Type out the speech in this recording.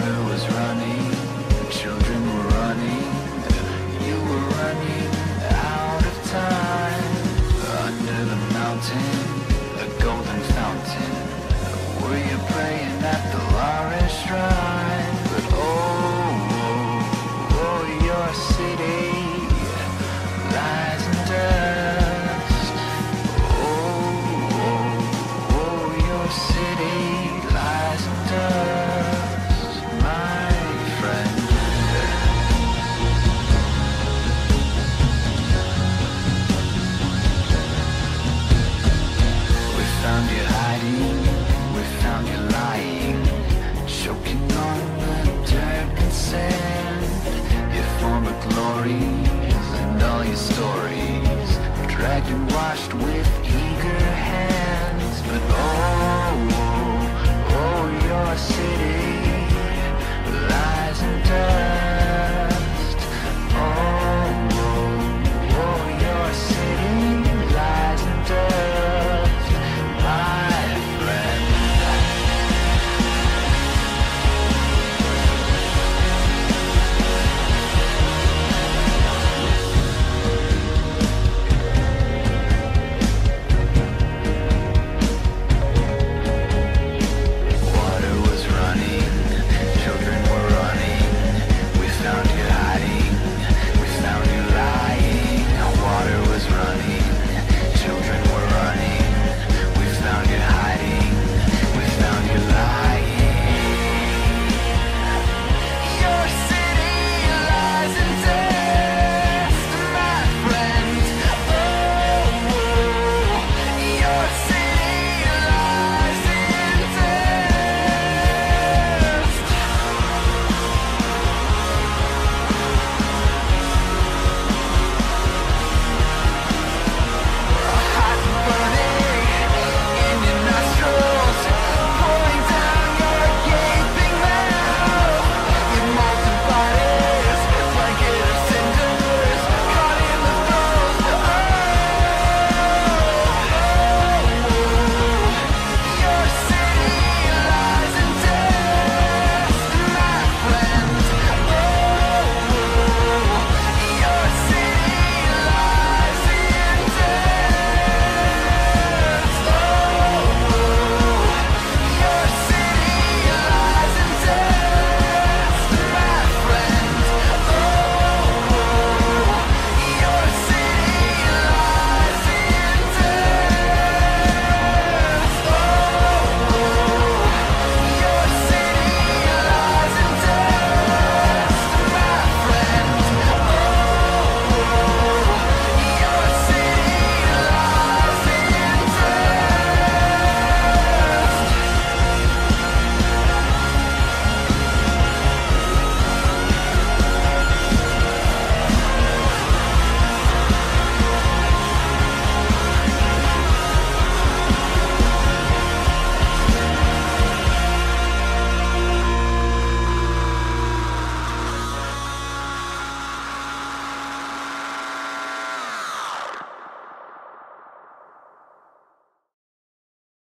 water was running, and washed with.